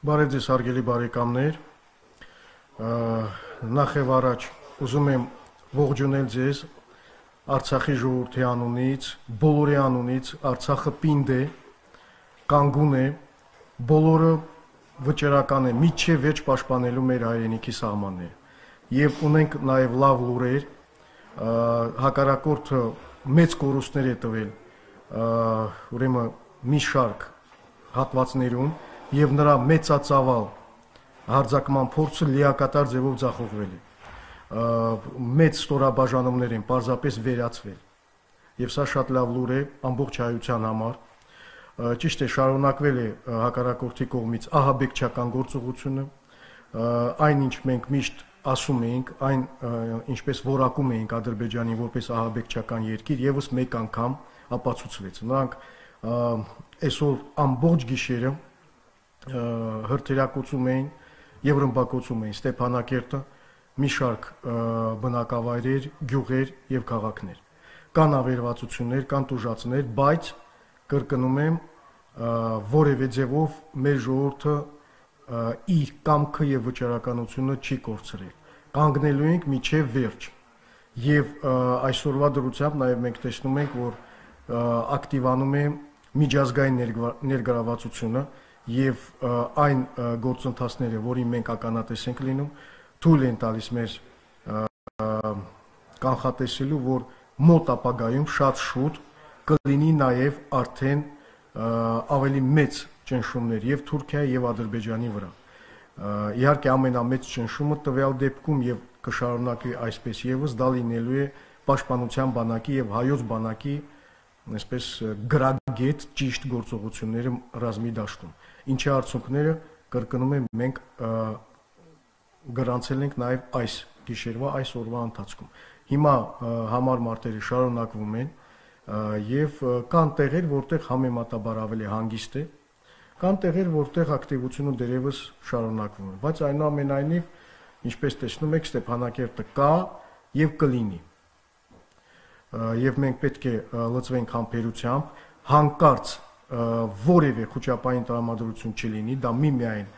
Բարև ձեզ հարգելի բարեկամներ։ Նախ եւ առաջ ուզում եմ ողջունել ձեզ Արցախի ժողովրդի անունից, բոլորի անունից, Արցախը պինդ է, կանգուն է, բոլորը վճռական է միջև վերջ պաշտպանելու մեր հայրենիքի սահմանները։ Եվ ունենք նաև լավ լուրեր, հակառակորդը մեծ կորուստներ է տվել, ուրեմն մի շարք հատվածներում եւ նրա մեծածավալ հարձակման փորձը լիակատար ձևով ձախողվել է մեծ ստորաբաժանումներ են պարզապես վերացվել եւ սա շատ լավ լուր է ամբողջ հայության համար ճիշտ է շարունակվել է հակառակորդի կողմից ահաբեկչական գործողությունը այն ինչ մենք միշտ ասում էինք այն ինչպես որակում էինք ադրբեջանի որպես ահաբեկչական երկիր եւս մեկ անգամ ապացուցվեց նրանք այսօր ամբողջ գիշերը հրթիռակոծում էին եւ ռմբակոծում էին Ստեփանակերտը մի շարք բնակավայրեր, գյուղեր եւ քաղաքներ։ Կան ավերվածություններ, կան տուժածներ, բայց կրկնում եմ որևէ ձևով մեր ժողովուրդը իր կամքը եւ վճռականությունը չի կորցրել։ Կանգնելու ենք միջև վերջ։ Եվ այսօրվա դրությամբ նաեւ մենք տեսնում ենք, որ ակտիվանում է միջազգային ներգրավվածությունը եւ այն գործընթացները, որին մենք ականատես ենք լինում, թույլ են տալիս մեր կանխատեսելու, որ մոտ ապագայում շատ շուտ կլինի նաեւ արդեն ավելի մեծ ճնշումներ եւ Թուրքիայի եւ Ադրբեջանի վրա։ Իհարկե ամենամեծ ճնշումը տվյալ դեպքում եւ կշարունակվի այսպես եւս դա լինելու է պաշտպանության բանակի եւ հայոց բանակի այսպես գրագետ ճիշտ գործողությունները ռազմի դաշտում։ Ինչի արդյունքները կրկնում եմ մենք գրանցել ենք նաև այս գիշերվա այս օրվա ընթացքում։ Հիմա համար մարտերը շարունակվում են եւ կան տեղեր, որտեղ համեմատաբար ավելի հանգիստ է, կան տեղեր, որտեղ ակտիվությունը դերևս շարունակվում է, բայց այնուամենայնիվ, ինչպես տեսնում եք, Ստեփանակերտը կա եւ կլինի եւ մենք պետք է լծվենք համբերությամբ, հանկարծ որևէ խոճապային տրամադրություն չլինի, դա միմիայն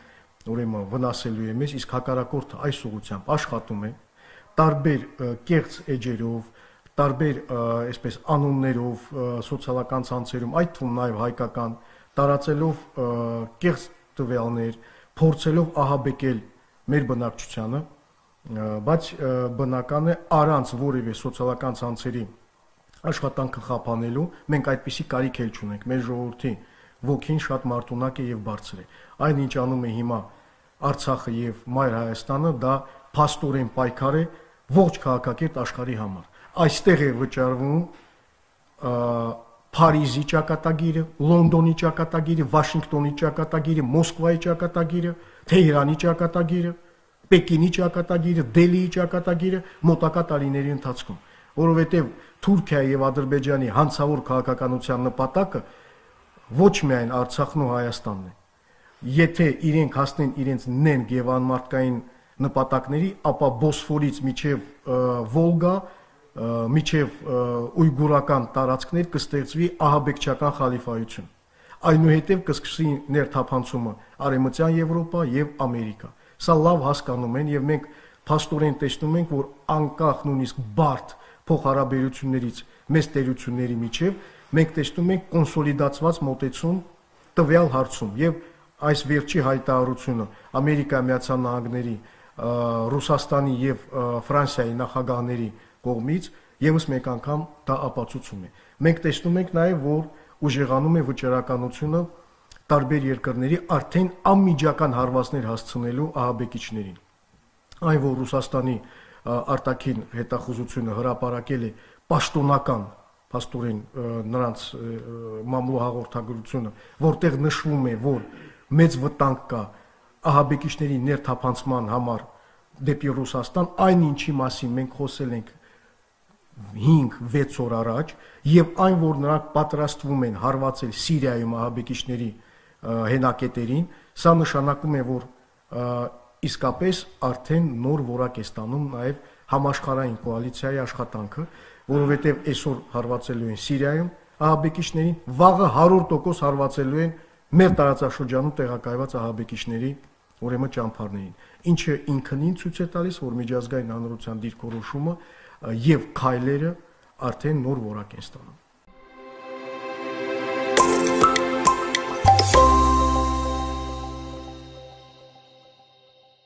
ուրեմն վնասելու է մեզ, իսկ հակառակորդը այս ուղությամբ աշխատում է տարբեր կեղծ էջերով, տարբեր այսպես անուններով սոցիալական ցանցերում, այդ թվում նաև հայկական, տարածելով կեղծ տվյալներ, փորձելով ահաբեկել մեր բնակչությանը, բայց բնական է առանց որևէ սոցիալական ցանցերի աշխատանքը խափանելու մենք այդպիսի կարիք էլ չունենք մեր ժողովրդի ոգին շատ մարտունակ է եւ բարձր է այն ինչ անում է հիմա Արցախը եւ Մայր Հայաստանը դա փաստորեն պայքար է ողջ քաղաքակիրթ աշխարհի համար այստեղ է վճարվում Փարիզի ճակատագիրը, Լոնդոնի ճակատագիրը, Վաշինգտոնի ճակատագիրը, Մոսկվայի ճակատագիրը, Թեհրանի ճակատագիրը, Պեկինի ճակատագիրը, Դելիի ճակատագիրը մոտակա տարիների ընթացքում որովհետև Թուրքիայի եւ Ադրբեջանի հանցավոր քաղաքականության նպատակը ոչ միայն Արցախն ու Հայաստանն է։ Եթե իրենք հասնեն իրենց նենգ եւ անմարտկային նպատակների, ապա Բոսֆորից միջև Վոլգա, միջև ույգուրական տարածքներ կստեղծվի ահաբեկչական խալիֆայություն։ Այնուհետև կսկսի ներթափանցումը Արեմտյան Եվրոպա եւ Ամերիկա։ Սա լավ հասկանում են եւ մենք փաստորեն տեսնում ենք, որ անկախ նույնիսկ բարդ փոխհարաբերություններից մեծ տերությունների միջև մենք տեսնում ենք կոնսոլիդացված մոտեցում տվյալ հարցում եւ այս վերջի հայտարարությունը Ամերիկայի Միացյալ Նահանգների, Ռուսաստանի եւ Ֆրանսիայի նախագահների կողմից եւս մեկ անգամ դա ապացուցում է։ Մենք տեսնում ենք նաեւ, որ ուժեղանում է վճռականությունը տարբեր երկրների արդեն անմիջական հարվածներ հասցնելու ահաբեկիչներին։ Այն որ Ռուսաստանի արտաքին հետախուզությունը հրապարակել է պաշտոնական փաստորեն նրանց մամլու հաղորդագրությունը, որտեղ նշվում է, որ մեծ վտանգ կա ահաբեկիչների ներթափանցման համար դեպի Ռուսաստան, այն ինչի մասին մենք խոսել ենք 5-6 օր առաջ եւ այն որ նրանք պատրաստվում են հարվածել Սիրիայում ահաբեկիչների հենակետերին, սա նշանակում է, որ իսկապես արդեն նոր որակ է ստանում նաև համաշխարհային կոալիցիայի աշխատանքը, որովհետև այսօր հարվածելու են Սիրիայում ահաբեկիչներին, վաղը 100% հարվածելու են մեր տարածաշրջանում տեղակայված ահաբեկիչների ուրեմն ճամփարներին, ինչը ինքնին ցույց է տալիս, որ միջազգային հանրության դիրքորոշումը եւ քայլերը արդեն նոր որակ են ստանում։